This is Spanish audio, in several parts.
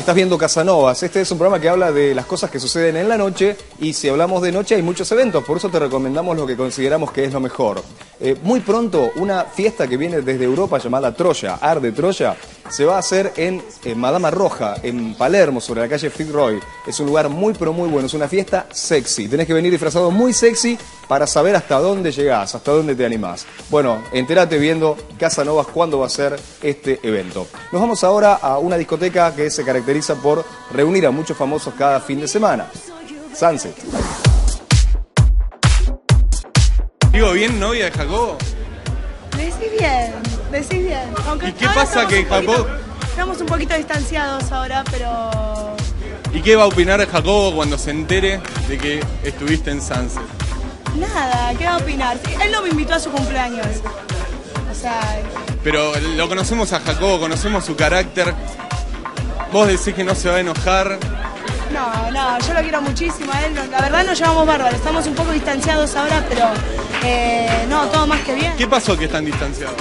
Estás viendo Casanovas. Este es un programa que habla de las cosas que suceden en la noche y si hablamos de noche hay muchos eventos, por eso te recomendamos lo que consideramos que es lo mejor. Eh, muy pronto una fiesta que viene desde Europa llamada Troya, Arde Troya, se va a hacer en, Madama Roja, en Palermo, sobre la calle Fitzroy. Es un lugar muy pero muy bueno, es una fiesta sexy. Tenés que venir disfrazado muy sexy para saber hasta dónde llegás, hasta dónde te animás. Bueno, entérate viendo Casanovas cuándo va a ser este evento. Nos vamos ahora a una discoteca que se caracteriza por reunir a muchos famosos cada fin de semana. Sunset. ¿Digo bien novia de Jacobo? Decís bien, decís bien. ¿Y qué pasa que Jacobo... Estamos un poquito distanciados ahora, pero... ¿Y qué va a opinar Jacobo cuando se entere de que estuviste en Sunset? Nada, ¿qué va a opinar? Él no me invitó a su cumpleaños. O sea... Pero lo conocemos a Jacobo, conocemos su carácter. Vos decís que no se va a enojar. No, no, yo lo quiero muchísimo a él. La verdad nos llevamos bárbaro. Estamos un poco distanciados ahora, pero eh, no, todo más que bien. ¿Qué pasó que están distanciados?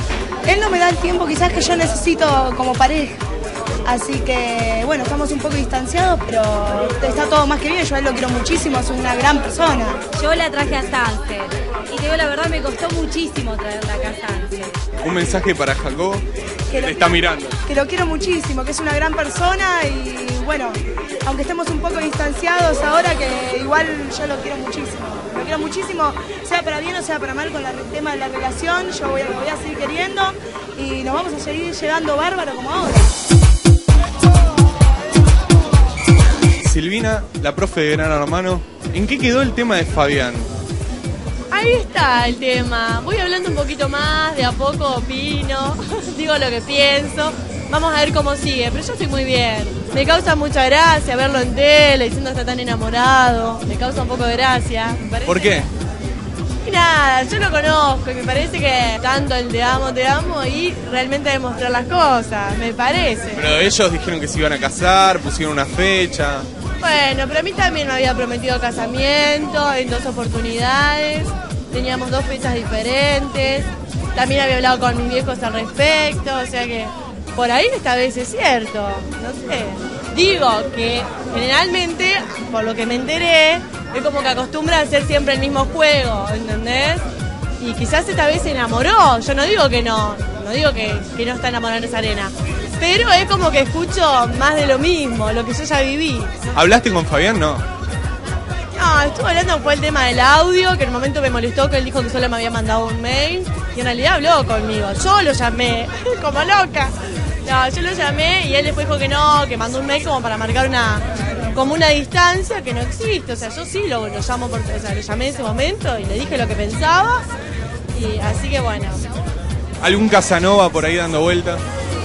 Él no me da el tiempo quizás que yo necesito como pareja. Así que, bueno, estamos un poco distanciados, pero está todo más que bien. Yo a él lo quiero muchísimo, es una gran persona. Yo la traje a Sánchez. Y te digo la verdad, me costó muchísimo traerla acá a Sánchez. Un mensaje para Jacob que te está mirando. Que lo quiero muchísimo, que es una gran persona y bueno, aunque estemos un poco distanciados ahora, que igual yo lo quiero muchísimo. Lo quiero muchísimo, sea para bien o sea para mal con el tema de la relación. Yo voy, voy a seguir queriendo y nos vamos a seguir llegando bárbaro como ahora. La profe de Gran Hermano, ¿en qué quedó el tema de Fabián? Ahí está el tema. Voy hablando un poquito más, de a poco opino, digo lo que pienso. Vamos a ver cómo sigue, pero yo estoy muy bien. Me causa mucha gracia verlo en tele diciendo que está tan enamorado. Me causa un poco de gracia. ¿Por qué? Y nada, yo lo conozco y me parece que tanto el te amo, te amo y realmente demostrar las cosas, me parece. Pero ellos dijeron que se iban a casar, pusieron una fecha. Bueno, pero a mí también me había prometido casamiento en dos oportunidades. Teníamos dos fechas diferentes. También había hablado con mis viejos al respecto. O sea que por ahí esta vez es cierto. No sé. Digo que generalmente, por lo que me enteré, es como que acostumbra a hacer siempre el mismo juego, ¿entendés? Y quizás esta vez se enamoró. Yo no digo que no. No digo que, que no está enamorada en esa arena pero es como que escucho más de lo mismo, lo que yo ya viví. ¿Hablaste con Fabián? No. No, estuve hablando fue el tema del audio, que en un momento me molestó que él dijo que solo me había mandado un mail y en realidad habló conmigo. Yo lo llamé, como loca. No, yo lo llamé y él después dijo que no, que mandó un mail como para marcar una como una distancia que no existe. O sea, yo sí lo, lo llamo por, o sea, lo llamé en ese momento y le dije lo que pensaba. Y así que bueno. ¿Algún Casanova por ahí dando vuelta?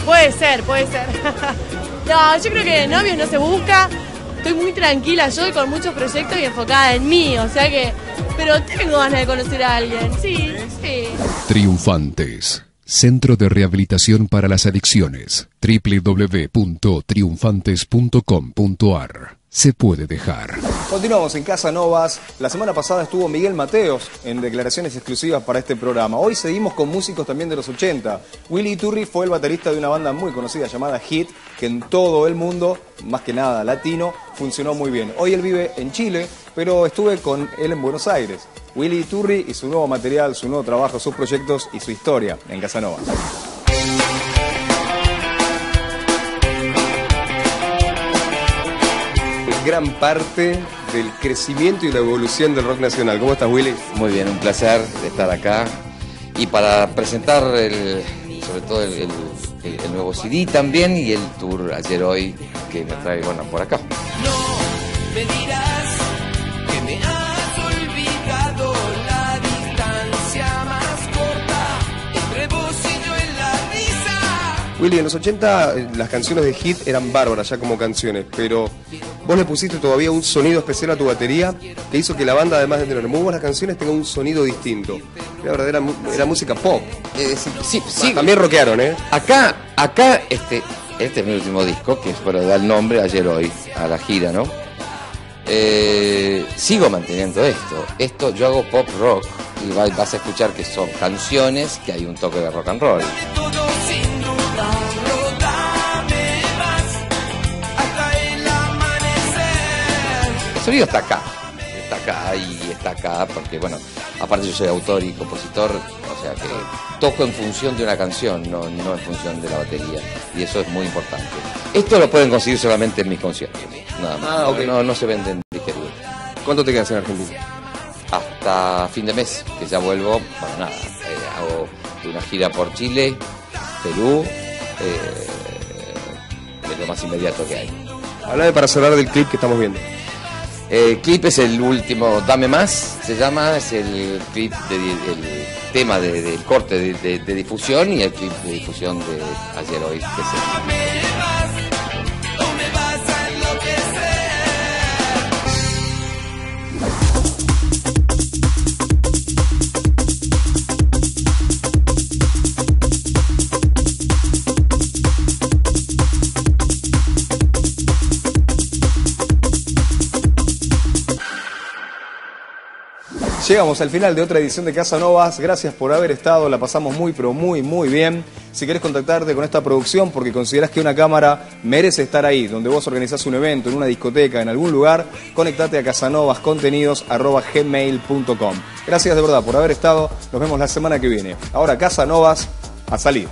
Puede ser, puede ser. no, yo creo que novios no se busca. Estoy muy tranquila yo con muchos proyectos y enfocada en mí, o sea que... Pero tengo ganas de conocer a alguien, sí, sí. Triunfantes. Centro de Rehabilitación para las Adicciones. www.triunfantes.com.ar se puede dejar. Continuamos en Casa Novas. La semana pasada estuvo Miguel Mateos en declaraciones exclusivas para este programa. Hoy seguimos con músicos también de los 80. Willy Turri fue el baterista de una banda muy conocida llamada Hit, que en todo el mundo, más que nada latino, funcionó muy bien. Hoy él vive en Chile, pero estuve con él en Buenos Aires. Willy Turri y su nuevo material, su nuevo trabajo, sus proyectos y su historia en Casa Novas. gran parte del crecimiento y la evolución del rock nacional. ¿Cómo estás, Willy? Muy bien, un placer estar acá. Y para presentar sobre todo el, nuevo CD también y el tour ayer hoy que me trae bueno por acá. No me dirás Willy, en los 80 eh, las canciones de hit eran bárbaras ya como canciones, pero vos le pusiste todavía un sonido especial a tu batería que hizo que la banda, además de tener muy buenas canciones, tenga un sonido distinto. La verdad era, música pop. Eh, sí, sí, También rockearon, ¿eh? Acá, acá, este, este es mi último disco, que es para dar el nombre ayer hoy a la gira, ¿no? Eh, sigo manteniendo esto. Esto yo hago pop rock y vas a escuchar que son canciones que hay un toque de rock and roll. Sonido está acá. Está acá y está acá porque, bueno, aparte yo soy autor y compositor, o sea que toco en función de una canción, no, no en función de la batería. Y eso es muy importante. Esto lo pueden conseguir solamente en mis conciertos, nada más. Ah, ok. no, no se venden disquerías. ¿Cuánto te quedas en Argentina? Hasta fin de mes, que ya vuelvo, bueno, nada, eh, hago una gira por Chile, Perú, eh, es lo más inmediato que hay. Hablame para cerrar del clip que estamos viendo. El clip es el último, Dame Más, se llama, es el clip, de, el tema de- del corte de, difusión y el clip de difusión de Ayer Hoy. que es Llegamos al final de otra edición de Casa Novas. Gracias por haber estado. La pasamos muy, pero muy, muy bien. Si querés contactarte con esta producción porque considerás que una cámara merece estar ahí, donde vos organizás un evento, en una discoteca, en algún lugar, conectate a casanovascontenidos.gmail.com. Gracias de verdad por haber estado. Nos vemos la semana que viene. Ahora, Casa Novas, a salir.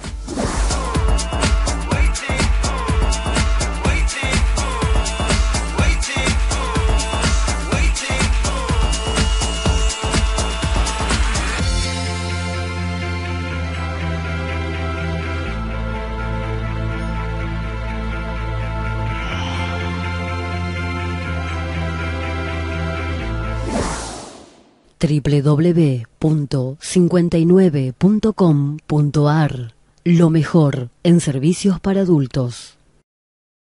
www.59.com.ar Lo mejor en servicios para adultos.